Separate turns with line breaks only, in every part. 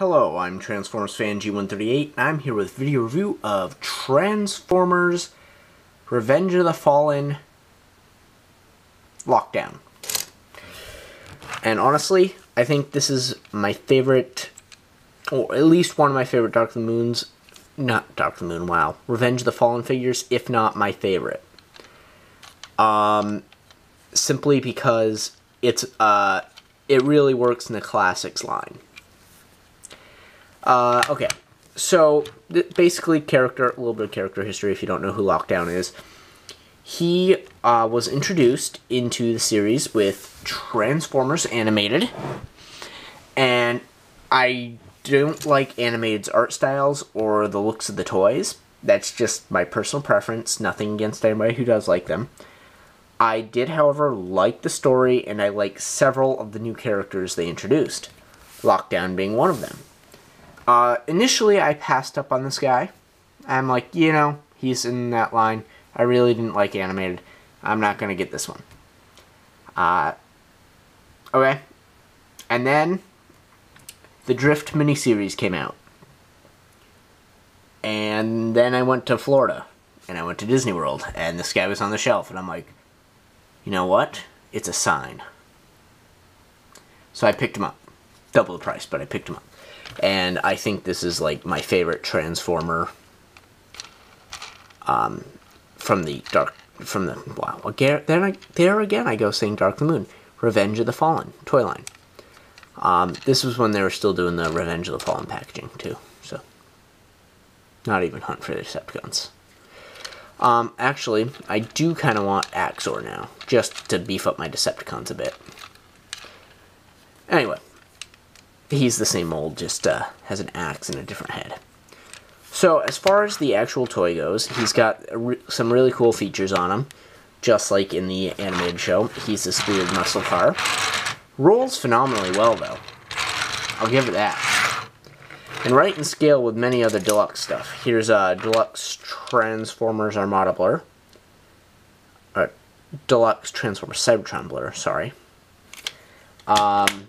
Hello, I'm Transformers fan G138, and I'm here with video review of Transformers Revenge of the Fallen Lockdown. And honestly, I think this is my favorite, or at least one of my favorite Dark of the Moons, not Dark of the Moon, wow, Revenge of the Fallen figures, if not my favorite. Um, simply because it's, uh, it really works in the classics line. Uh, okay, so basically, character, a little bit of character history if you don't know who Lockdown is. He uh, was introduced into the series with Transformers Animated, and I don't like Animated's art styles or the looks of the toys. That's just my personal preference, nothing against anybody who does like them. I did, however, like the story, and I like several of the new characters they introduced, Lockdown being one of them. Uh, initially, I passed up on this guy. I'm like, you know, he's in that line. I really didn't like animated. I'm not going to get this one. Uh, okay. And then the Drift miniseries came out. And then I went to Florida. And I went to Disney World. And this guy was on the shelf. And I'm like, you know what? It's a sign. So I picked him up. Double the price, but I picked him up and I think this is like my favorite Transformer um, from the Dark from the wow again there there again I go saying Dark the Moon Revenge of the Fallen toy line. Um, this was when they were still doing the Revenge of the Fallen packaging too, so not even Hunt for the Decepticons. Um, actually, I do kind of want Axor now, just to beef up my Decepticons a bit. Anyway, he's the same mold, just uh, has an axe and a different head. So as far as the actual toy goes, he's got re some really cool features on him, just like in the animated show. He's this weird muscle car. Rolls phenomenally well, though. I'll give it that. And right in scale with many other deluxe stuff. Here's a uh, deluxe Transformers Armada Blurr. Or uh, deluxe Transformers Cybertron Blurr, sorry. Um,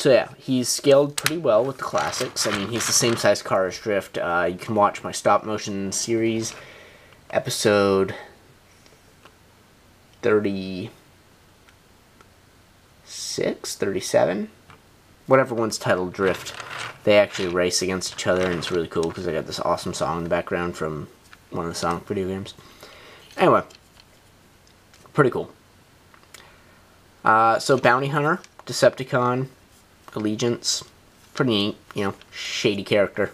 so yeah, he's scaled pretty well with the classics. I mean, he's the same size car as Drift. Uh, you can watch my stop motion series, episode 36, 37, whatever one's titled Drift. They actually race against each other, and it's really cool because I got this awesome song in the background from one of the Sonic video games. Anyway, pretty cool. Uh, so Bounty Hunter, Decepticon, Allegiance. Pretty neat, you know, shady character.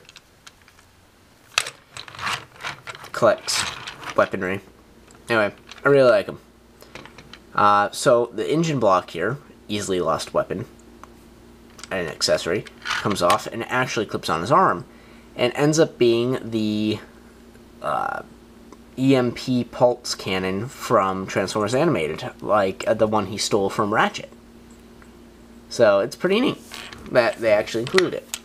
Collects weaponry. Anyway, I really like him. Uh, so, the engine block here, easily lost weapon, and an accessory, comes off and actually clips on his arm. And ends up being the uh, EMP pulse cannon from Transformers Animated, like uh, the one he stole from Ratchet. So it's pretty neat that they actually include it.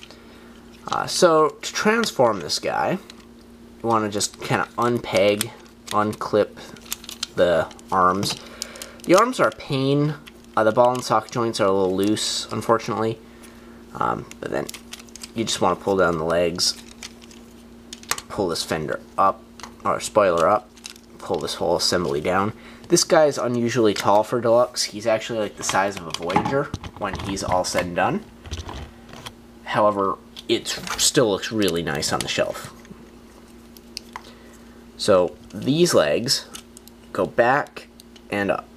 Uh, so to transform this guy, you want to just kind of unpeg, unclip the arms. The arms are a pain. Uh, the ball and socket joints are a little loose, unfortunately. Um, but then you just want to pull down the legs, pull this fender up, or spoiler up, pull this whole assembly down. This guy is unusually tall for Deluxe. He's actually like the size of a Voyager when he's all said and done. However, it still looks really nice on the shelf. So these legs go back and up.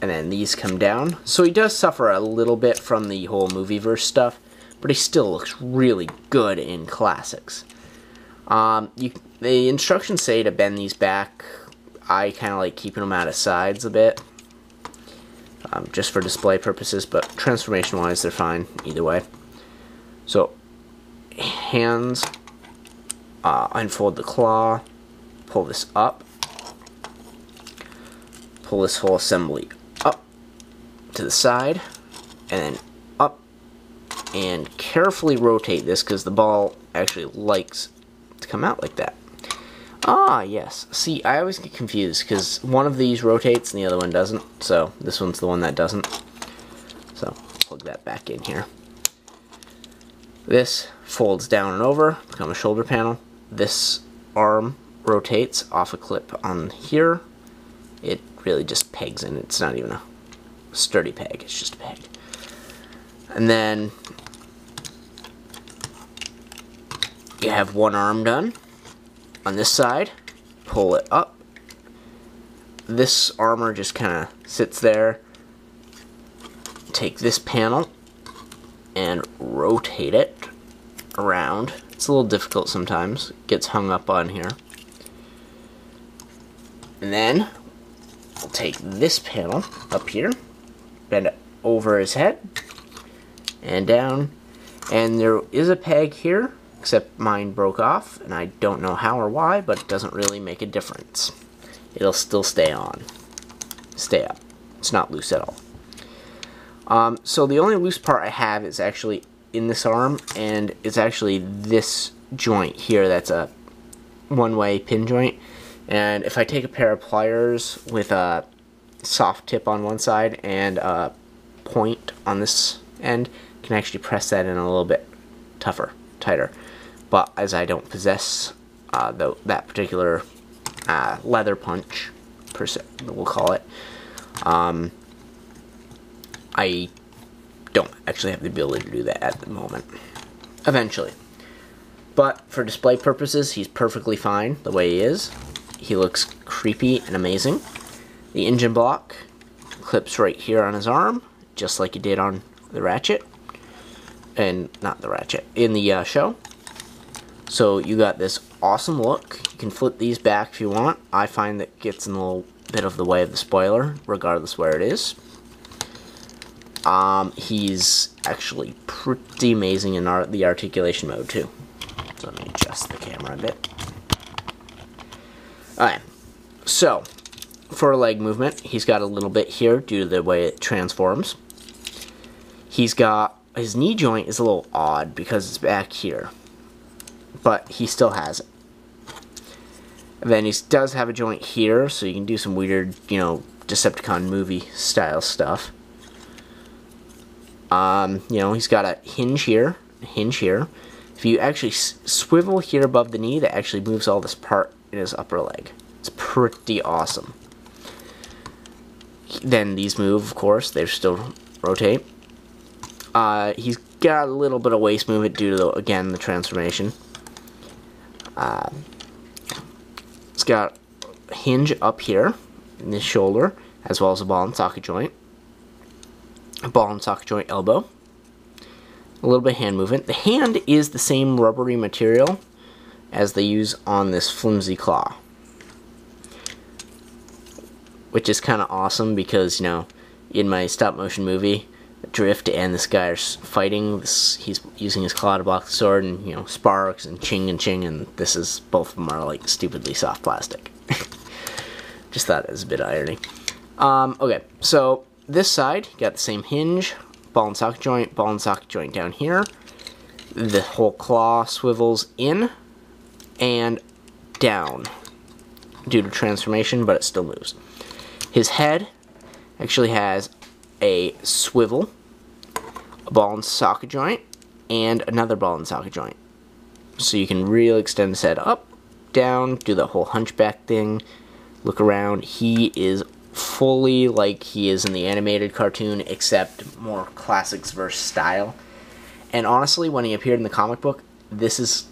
And then these come down. So he does suffer a little bit from the whole movieverse stuff, but he still looks really good in classics. Um, you, the instructions say to bend these back. I kind of like keeping them out of sides a bit. Um, just for display purposes, but transformation wise they're fine either way. So, hands, uh, unfold the claw, pull this up, pull this whole assembly up to the side, and then up, and carefully rotate this because the ball actually likes to come out like that. Ah, yes. See, I always get confused because one of these rotates and the other one doesn't. So this one's the one that doesn't. So plug that back in here. This folds down and over, become a shoulder panel. This arm rotates off a clip on here. It really just pegs in. It's not even a sturdy peg, it's just a peg. And then you have one arm done on this side. Pull it up. This armor just kind of sits there. Take this panel and rotate it around. It's a little difficult sometimes. It gets hung up on here. And then we'll take this panel up here, bend it over his head, and down. And there is a peg here, except mine broke off, and I don't know how or why, but it doesn't really make a difference. It'll still stay on. Stay up. It's not loose at all. Um, so the only loose part I have is actually in this arm, and it's actually this joint here that's a one-way pin joint. And if I take a pair of pliers with a soft tip on one side and a point on this end, can actually press that in a little bit tougher, tighter. But as I don't possess uh, the, that particular uh, leather punch, per se, we'll call it, um, I don't actually have the ability to do that at the moment. Eventually. But for display purposes, he's perfectly fine the way he is. He looks creepy and amazing. The engine block clips right here on his arm, just like he did on the Ratchet. And, not the Ratchet, in the uh, show. So you got this awesome look. You can flip these back if you want. I find that gets in a little bit of the way of the spoiler, regardless where it is. Um, he's actually pretty amazing in our, the articulation mode too. So let me adjust the camera a bit. Alright, so for leg movement, he's got a little bit here due to the way it transforms. He's got, his knee joint is a little odd because it's back here, but he still has it. And then he does have a joint here, so you can do some weird, you know, Decepticon movie style stuff. Um, you know, he's got a hinge here, a hinge here. If you actually swivel here above the knee, that actually moves all this part in his upper leg. It's pretty awesome. Then these move, of course, they still rotate. Uh, he's got a little bit of waist movement due to, the, again, the transformation. Uh, it's got hinge up here in the shoulder, as well as a ball and socket joint A ball and socket joint elbow. A little bit of hand movement. The hand is the same rubbery material as they use on this flimsy claw. Which is kind of awesome because, you know, in my stop motion movie, Drift and this guy are fighting. This, he's using his claw to block the sword, and, you know, sparks and ching and ching, and this is, both of them are like stupidly soft plastic. Just thought it was a bit of irony. Um, okay, so this side, got the same hinge, ball and socket joint, ball and socket joint down here. The whole claw swivels in and down due to transformation, but it still moves. His head actually has a swivel, a ball and socket joint, and another ball and socket joint. So you can really extend the head up, down, do the whole hunchback thing, look around. He is fully like he is in the animated cartoon, except more classics verse style. And honestly, when he appeared in the comic book, this is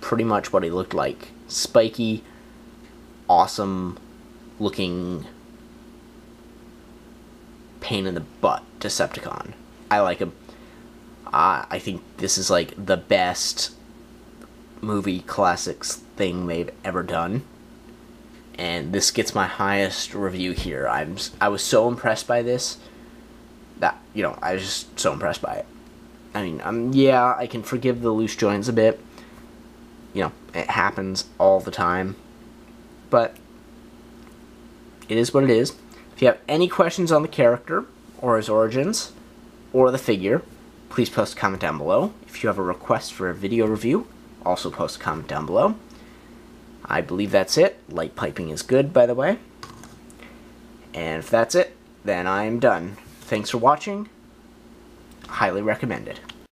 pretty much what he looked like. Spiky, awesome looking pain in the butt Decepticon. I like him. I think this is like the best movie classics thing they've ever done and this gets my highest review here. I'm I was so impressed by this that you know I was just so impressed by it. I mean, um, yeah, I can forgive the loose joints a bit. You know, it happens all the time, but it is what it is. If you have any questions on the character or his origins or the figure, please post a comment down below. If you have a request for a video review, also post a comment down below. I believe that's it. Light piping is good, by the way. And if that's it, then I'm done. Thanks for watching. Highly recommended.